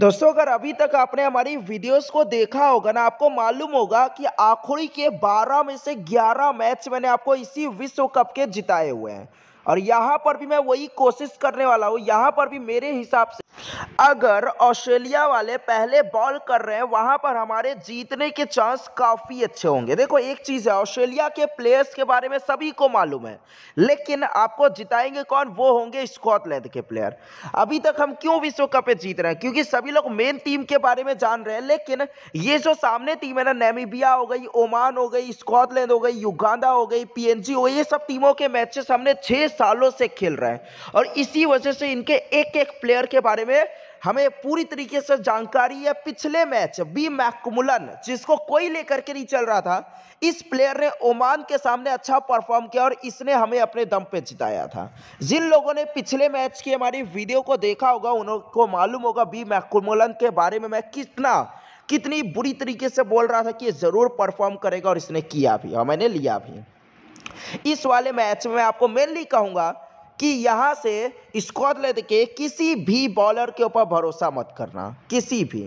दोस्तों, अगर अभी तक आपने हमारी वीडियोस को देखा होगा ना, आपको मालूम होगा कि आखिरी के 12 में से 11 मैच मैंने आपको इसी विश्व कप के जिताए हुए हैं। और यहाँ पर भी मैं वही कोशिश करने वाला हूँ, यहाँ पर भी मेरे हिसाब से। अगर ऑस्ट्रेलिया वाले पहले बॉल कर रहे हैं, वहाँ पर हमारे जीतने के चांस काफ़ी अच्छे होंगे। देखो, एक चीज़ है, ऑस्ट्रेलिया के प्लेयर्स के बारे में सभी को मालूम है, लेकिन आपको जिताएँगे कौन? वो होंगे स्कॉटलैंड के प्लेयर अभी तक हम क्यों विश्व कप में जीत रहे हैं? क्योंकि सभी लोग मेन टीम के बारे में जान रहे हैं, लेकिन ये जो सामने टीम है ना नेमीबिया हो गई ओमान हो गई स्कॉटलैंड हो गई युगांडा हो गई पीएनजी हो गई, ये सब टीमों के मैचेस हमने छह सालों से खेल रहे हैं। और इसी वजह से इनके एक एक प्लेयर के बारे में हमें पूरी तरीके से जानकारी है पिछले मैच बी मैकमुलन जिसको कोई लेकर के नहीं चल रहा था। इस प्लेयर ने ओमान के सामने अच्छा परफॉर्म किया और इसने हमें अपने दम पे जिताया था। जिन लोगों ने पिछले मैच की हमारी वीडियो को देखा होगा, उनको मालूम होगा बी मैकमुलन के बारे में मैं कितना, कितनी बुरी तरीके से बोल रहा था कि ये ज़रूर परफॉर्म करेगा और इसने किया भी, और मैंने लिया भी। इस वाले मैच में आपको मेनली कहूँगा कि यहाँ से स्कॉटलैंड के किसी भी बॉलर के ऊपर भरोसा मत करना, किसी भी।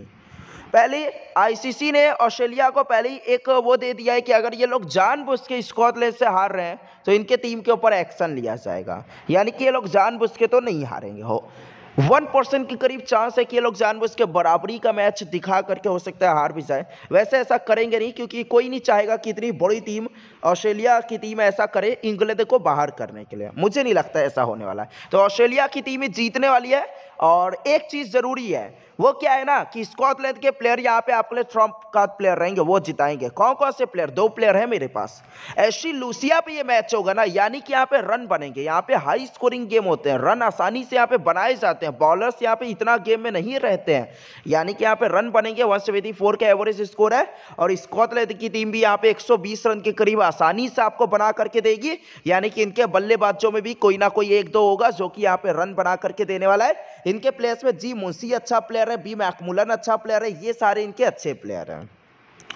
पहले आईसीसी ने ऑस्ट्रेलिया को पहले ही एक वो दे दिया है कि अगर ये लोग जानबूझ के स्कॉटलैंड से हार रहे हैं तो इनके टीम के ऊपर एक्शन लिया जाएगा। यानी कि ये लोग जानबूझ के तो नहीं हारेंगे, हो। वन परसेंट के करीब चांस है कि ये लोग जानबूझ के बराबरी का मैच दिखा करके हो सकता है हार भी जाए। वैसे ऐसा करेंगे नहीं, क्योंकि कोई नहीं चाहेगा कि इतनी बड़ी टीम ऑस्ट्रेलिया की टीम ऐसा करे इंग्लैंड को बाहर करने के लिए। मुझे नहीं लगता ऐसा होने वाला है। तो ऑस्ट्रेलिया की टीम जीतने वाली है और एक चीज़ ज़रूरी है, वो क्या है ना कि स्कॉटलैंड के प्लेयर यहाँ पे आपके लिए ट्रंप का प्लेयर रहेंगे, वो जिताएँगे। कौन कौन से प्लेयर दो प्लेयर है मेरे पास। ऐसी लूसिया पे ये मैच होगा ना, यानी कि यहाँ पे रन बनेंगे। यहाँ पे हाई स्कोरिंग गेम होते हैं। रन आसानी से यहाँ पे बनाए जाते हैं। बॉलर्स यहाँ पे इतना गेम में नहीं रहते हैं। यानी कि यहाँ पे रन बनेंगे। वन फोर का एवरेज स्कोर है और स्कॉटलैंड की टीम भी यहाँ पे एक सौ बीस रन के करीब आसानी से आपको बना करके देगी। यानी कि इनके बल्लेबाजों में भी कोई ना कोई एक दो होगा जो कि यहाँ पे रन बना करके देने वाला है। इनके प्लेयर्स में जी मुंशी अच्छा प्लेयर है, बी मैकमुलन अच्छा प्लेयर है, ये सारे इनके अच्छे प्लेयर हैं।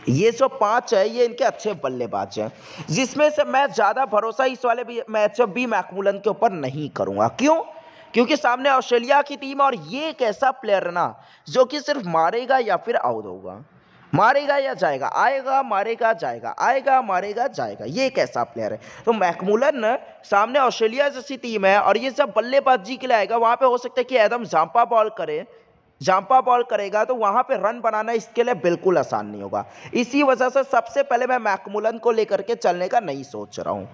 ये जो पाँच है, ये इनके अच्छे बल्लेबाज हैं। जिसमें से मैं ज़्यादा भरोसा इस वाले मैच बी मैकमुलन के ऊपर नहीं करूँगा। क्यों? क्योंकि सामने ऑस्ट्रेलिया की टीम और ये एक ऐसा प्लेयर ना, जो कि सिर्फ़ मारेगा या फिर आउट होगा। मारेगा या जाएगा? आएगा, मारेगा, जाएगा। आएगा, मारेगा, जाएगा। ये कैसा प्लेयर है। तो मैकमुलन सामने ऑस्ट्रेलिया जैसी टीम है और ये जब बल्लेबाजी के लिए आएगा। वहाँ पे हो सकता है कि एदम जाम्पा बॉल करे। जाम्पा बॉल करेगा तो वहाँ पे रन बनाना इसके लिए बिल्कुल आसान नहीं होगा। इसी वजह से सबसे पहले मैं मैकमुलन को लेकर के चलने का नहीं सोच रहा हूँ।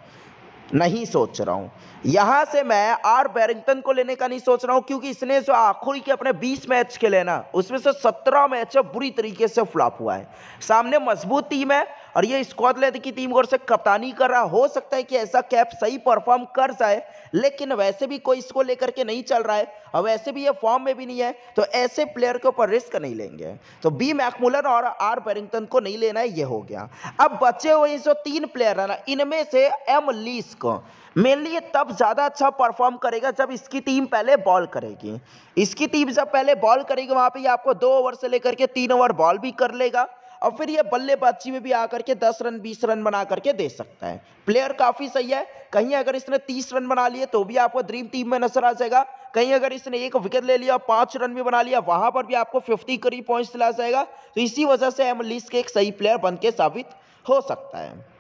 नहीं सोच रहा हूँ। यहाँ से मैं आर बैरिंगटन को लेने का नहीं सोच रहा हूँ, क्योंकि इसने जो आखिरी के अपने 20 मैच खेले ना, उसमें से 17 मैच बुरी तरीके से फ्लॉप हुआ है। सामने मज़बूत टीम है और ये स्कॉटलैंड की टीम और से कप्तानी कर रहा, हो सकता है कि ऐसा कैप सही परफॉर्म कर जाए, लेकिन वैसे भी कोई इसको लेकर के नहीं चल रहा है, और वैसे भी ये फॉर्म में भी नहीं है तो ऐसे प्लेयर के ऊपर रिस्क नहीं लेंगे। तो बी मैकमुलर और आर बैरिंगटन को नहीं लेना है, ये हो गया। अब बचे हुए जो तीन प्लेयर है ना, इनमें से एम लीस को मेनली ये तब ज़्यादा अच्छा परफॉर्म करेगा जब इसकी टीम पहले बॉल करेगी। इसकी टीम जब पहले बॉल करेगी, वहाँ पे आपको दो ओवर से लेकर के तीन ओवर बॉल भी कर लेगा। और फिर ये बल्लेबाजी में भी आकर के दस रन, बीस रन बना करके दे सकता है। प्लेयर काफ़ी सही है। कहीं अगर इसने तीस रन बना लिए तो भी आपको ड्रीम टीम में नज़र आ जाएगा। कहीं अगर इसने एक विकेट ले लिया पाँच रन भी बना लिया, वहाँ पर भी आपको फिफ्टी करीब पॉइंट्स दिला जाएगा। तो इसी वजह से एमलिस के एक सही प्लेयर बन के साबित हो सकता है।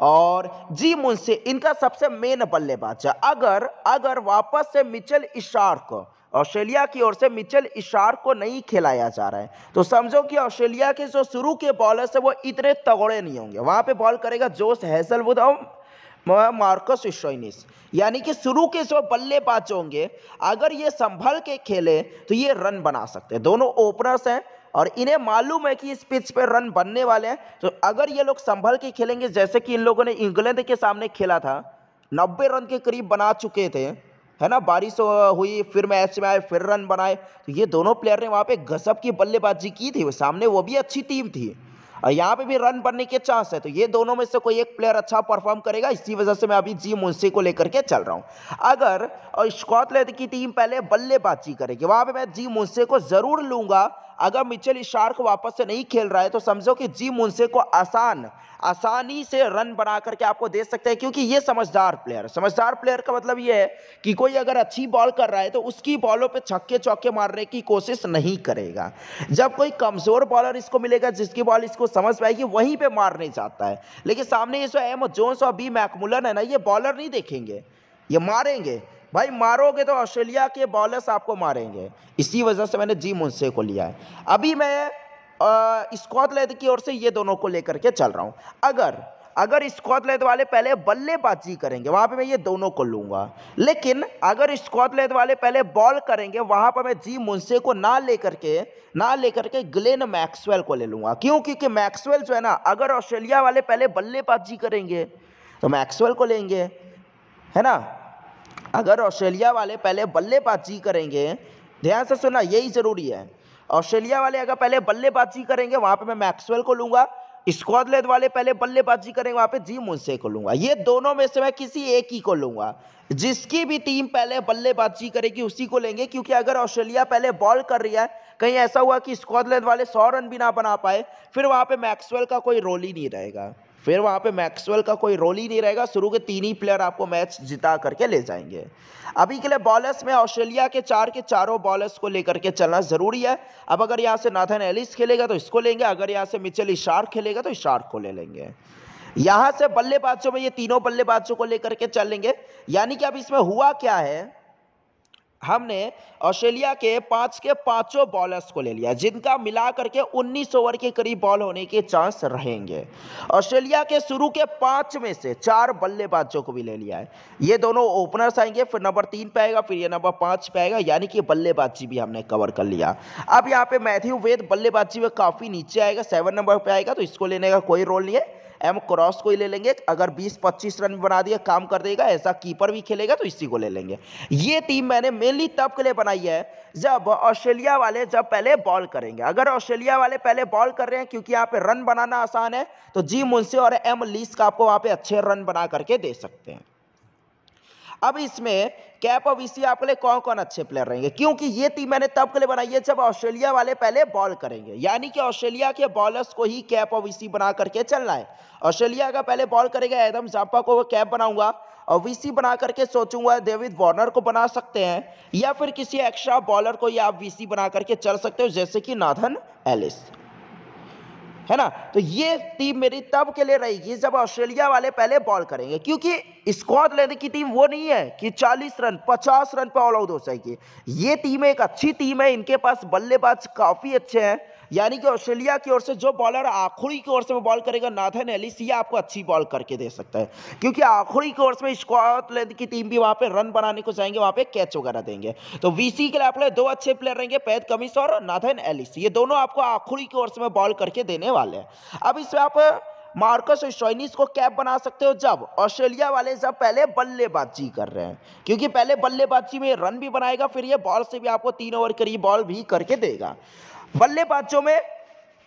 और जी मुंशी, इनका सबसे मेन बल्लेबाज अगर अगर वापस से मिचल इशार्क ऑस्ट्रेलिया की ओर से मिचेल इशार को नहीं खिलाया जा रहा है। तो समझो कि ऑस्ट्रेलिया के जो शुरू के बॉलर्स है वो इतने तगड़े नहीं होंगे। वहाँ पे बॉल करेगा जोश हैजलवुड और मार्कस स्टोइनिस यानी कि शुरू के जो बल्लेबाज होंगे, अगर ये संभल के खेले तो ये रन बना सकते हैं। दोनों ओपनर्स हैं और इन्हें मालूम है कि इस पिच पे रन बनने वाले हैं। तो अगर ये लोग संभल के खेलेंगे, जैसे कि इन लोगों ने इंग्लैंड के सामने खेला था, नब्बे रन के करीब बना चुके थे है ना, बारिश हुई, फिर मैच में आए, फिर रन बनाए। तो ये दोनों प्लेयर ने वहाँ पे गजब की बल्लेबाजी की थी। सामने वो भी अच्छी टीम थी। और यहाँ पे भी रन बनने के चांस है। तो ये दोनों में से कोई एक प्लेयर अच्छा परफॉर्म करेगा, इसी वजह से मैं अभी जी मुंशी को लेकर के चल रहा हूँ। अगर स्कॉटलैंड की टीम पहले बल्लेबाजी करेगी, वहाँ पे मैं जी मुंशी को ज़रूर लूँगा। अगर मिचेल शार्क वापस से नहीं खेल रहा है तो समझो कि जी मुंसे को आसान, आसानी से रन बना करके आपको दे सकते हैं, क्योंकि ये समझदार प्लेयर समझदार प्लेयर का मतलब ये है कि कोई अगर अच्छी बॉल कर रहा है तो उसकी बॉलों पे छक्के चौके मारने की कोशिश नहीं करेगा। जब कोई कमज़ोर बॉलर इसको मिलेगा, जिसकी बॉल इसको समझ पाएगी वहीं पर मारने जाता है। लेकिन सामने ये जो एम जोन्स और बी मैकमुलन है ना, ये बॉलर नहीं देखेंगे। ये मारेंगे। भाई मारोगे तो ऑस्ट्रेलिया के बॉलर्स आपको मारेंगे। इसी वजह से मैंने जी मुंसे को लिया है। अभी मैं स्कॉटलैंड की ओर से ये दोनों को लेकर के चल रहा हूँ। अगर अगर स्कॉटलैंड वाले पहले बल्लेबाजी करेंगे, वहाँ पे मैं ये दोनों को लूँगा। लेकिन अगर स्कॉटलैंड वाले पहले बॉल करेंगे, वहाँ पर मैं जी मुंसे को ना लेकर के, ना लेकर के ग्लेन मैक्सवेल को ले लूँगा। क्यों? क्योंकि मैक्सवेल जो है ना, अगर ऑस्ट्रेलिया वाले पहले बल्लेबाजी करेंगे तो मैक्सवेल को लेंगे। है ना? अगर ऑस्ट्रेलिया वाले पहले बल्लेबाजी करेंगे, ध्यान से सुना यही ज़रूरी है। ऑस्ट्रेलिया वाले अगर पहले बल्लेबाजी करेंगे, वहाँ पे मैं मैक्सवेल को लूँगा, स्कॉटलैंड वाले पहले बल्लेबाजी करेंगे, वहाँ पे जी मुंसे को लूँगा। ये दोनों में से मैं किसी एक ही को लूँगा। जिसकी भी टीम पहले बल्लेबाजी करेगी, उसी को लेंगे, क्योंकि अगर ऑस्ट्रेलिया पहले बॉल कर रही है, कहीं ऐसा हुआ कि स्कॉटलैंड वाले सौ रन भी ना बना पाए, फिर वहाँ पे मैक्सवेल का कोई रोल ही नहीं रहेगा। फिर वहाँ पे मैक्सवेल का कोई रोल ही नहीं रहेगा। शुरू के तीन ही प्लेयर आपको मैच जिता करके ले जाएँगे। अभी के लिए बॉलर्स में ऑस्ट्रेलिया के चार के चारों बॉलर्स को लेकर के चलना ज़रूरी है। अब अगर यहाँ से नाथन एलिस खेलेगा तो इसको लेंगे। अगर यहाँ से मिचेल इशार्क खेलेगा तो इशार्क को ले लेंगे। यहाँ से बल्लेबाजों में ये तीनों बल्लेबाजों को लेकर के चल लेंगे यानी कि अब इसमें हुआ क्या है? हमने ऑस्ट्रेलिया के पाँच के पाँचों बॉलर्स को ले लिया, जिनका मिला करके 19 ओवर के करीब बॉल होने के चांस रहेंगे। ऑस्ट्रेलिया के शुरू के पाँच में से चार बल्लेबाजों को भी ले लिया है। ये दोनों ओपनर्स आएँगे, फिर नंबर तीन पे आएगा, फिर ये नंबर पाँच पे आएगा, यानी कि बल्लेबाजी भी हमने कवर कर लिया। अब यहाँ पे मैथ्यू वेद बल्लेबाजी में काफ़ी नीचे आएगा सेवन नंबर पर आएगा तो इसको लेने का कोई रोल नहीं है। एम क्रॉस को ही ले लेंगे, अगर 20-25 रन बना दिया काम कर देगा, ऐसा कीपर भी खेलेगा तो इसी को ले लेंगे। ये टीम मैंने मेनली तब के लिए बनाई है, जब ऑस्ट्रेलिया वाले जब पहले बॉल करेंगे। अगर ऑस्ट्रेलिया वाले पहले बॉल कर रहे हैं, क्योंकि यहाँ पे रन बनाना आसान है तो जी मुंसे और एम लीस का आपको वहाँ पे अच्छे रन बना करके दे सकते हैं। अब इसमें कैप और वीसी आपके लिए कौन कौन अच्छे प्लेयर रहेंगे? क्योंकि ये टीम मैंने तब के लिए बनाई है जब ऑस्ट्रेलिया वाले पहले बॉल करेंगे। यानी कि ऑस्ट्रेलिया के बॉलर्स को ही कैप और वीसी बना करके चलना है। ऑस्ट्रेलिया का पहले बॉल करेगा एदम जापा को कैप बनाऊँगा और वीसी बना करके सोचूँगा डेविड वार्नर को बना सकते हैं या फिर किसी एक्स्ट्रा बॉलर को या आप वीसी बना करके चल सकते हो, जैसे कि नाथन एलिस। है ना? तो ये टीम मेरी तब के लिए रहेगी जब ऑस्ट्रेलिया वाले पहले बॉल करेंगे, क्योंकि स्कॉटलैंड की टीम वो नहीं है कि 40 रन 50 रन पर ऑल आउट हो जाएगी। ये टीम एक अच्छी टीम है, इनके पास बल्लेबाज काफ़ी अच्छे हैं। यानी कि ऑस्ट्रेलिया की ओर से जो बॉलर आखुरी की ओर से वो बॉल करेगा, नाथन एलिस ये आपको अच्छी बॉल करके दे सकता है। क्योंकि आखुरी की ओर से स्कॉटलैंड की टीम भी वहाँ पे रन बनाने को जाएँगे, वहाँ पे कैच वगैरह देंगे। तो वीसी के लिए आपके दो अच्छे प्लेयर रहेंगे, पैद कमिस और नाथन एलिस। ये दोनों आपको आखुरी की ओर से बॉल करके देने वाले हैं। अब इसमें आप मार्कस स्टॉइनिस को कैप बना सकते हो जब ऑस्ट्रेलिया वाले जब पहले बल्लेबाजी कर रहे हैं। क्योंकि पहले बल्लेबाजी में रन भी बनाएगा, फिर ये बॉल से भी आपको तीन ओवर करीब बॉल भी करके देगा। बल्लेबाजों में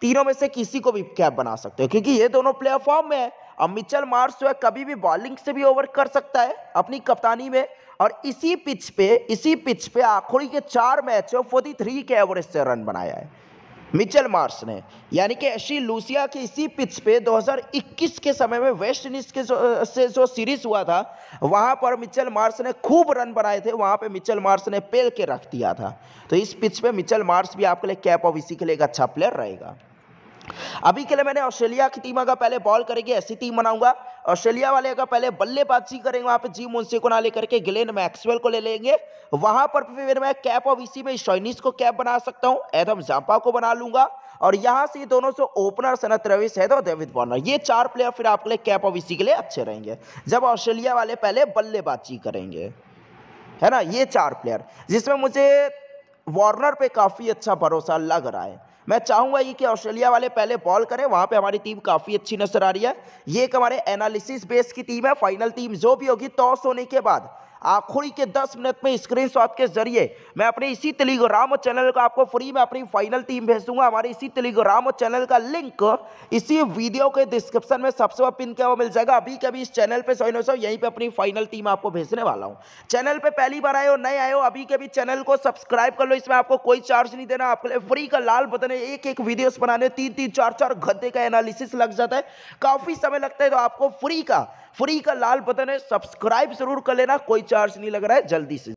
तीनों में से किसी को भी कैप बना सकते हो, क्योंकि ये दोनों प्लेयर फॉर्म में है। अब मिचल मार्स जो है कभी भी बॉलिंग से भी ओवर कर सकता है, अपनी कप्तानी में। और इसी पिच पे, इसी पिच पे आखिरी के चार मैचों फोर्टी थ्री के एवरेज से रन बनाया है। मिचेल मार्स ने, यानी कि एशी लूसिया के इसी पिच पे 2021 के समय में वेस्ट इंडीज के से जो सीरीज़ हुआ था, वहाँ पर मिचेल मार्स ने खूब रन बनाए थे, वहाँ पे मिचेल मार्स ने पेल के रख दिया था। तो इस पिच पे मिचेल मार्स भी आपके लिए कैप ऑफ़ इसी के लिए एक अच्छा प्लेयर रहेगा। अभी के लिए मैंने ऑस्ट्रेलिया की टीम अगर पहले बॉल करेगी, ऐसी टीम बनाऊँगा ऑस्ट्रेलिया वाले अगर पहले बल्लेबाजी करेंगे, वहाँ पे जी मुंसे को ना लेकर के गिलेन मैक्सवेल को ले लेंगे। वहाँ पर फिर मैं कैप ऑफ़ इसी में शॉइनिस को कैप बना सकता हूँ, एडम जापा को बना लूँगा। और यहाँ से दोनों से ओपनर सनत रविस है तो डेविड वार्नर, ये चार प्लेयर फिर आपके लिए कैप ऑफ़ इसी के लिए अच्छे रहेंगे, जब ऑस्ट्रेलिया वाले पहले बल्लेबाजी करेंगे। है ना? ये चार प्लेयर जिसमें मुझे वार्नर पे काफ़ी अच्छा भरोसा लग रहा है। मैं चाहूँगा ये कि ऑस्ट्रेलिया वाले पहले बॉल करें, वहाँ पे हमारी टीम काफ़ी अच्छी नज़र आ रही है। ये एक हमारे एनालिसिस बेस की टीम है फाइनल टीम जो भी होगी टॉस होने के बाद। आखिरी के दस मिनट में स्क्रीन के ज़रिए मैं अपने इसी टेलीग्राम चैनल का आपको फ्री में अपनी फाइनल टीम भेज दूँगा हमारे इसी टेलीग्राम चैनल का लिंक इसी वीडियो के डिस्क्रिप्शन में सबसे पिन किया हुआ मिल जाएगा। अभी कभी इस चैनल पे सौ सौ यहीं पे अपनी फाइनल टीम आपको भेजने वाला हूँ। चैनल पे पहली बार आए हो, नए आए हो, अभी के भी चैनल को सब्सक्राइब कर लो। इसमें आपको कोई चार्ज नहीं देना, आपके लिए फ्री का लाल बटन है। एक एक वीडियोस बनाने, तीन तीन, चार चार घंटे का एनालिसिस लग जाता है। काफ़ी समय लगता है तो आपको फ्री का फ्री का लाल बटन है, सब्सक्राइब ज़रूर कर लेना, कोई चार्ज नहीं लग रहा है, जल्दी से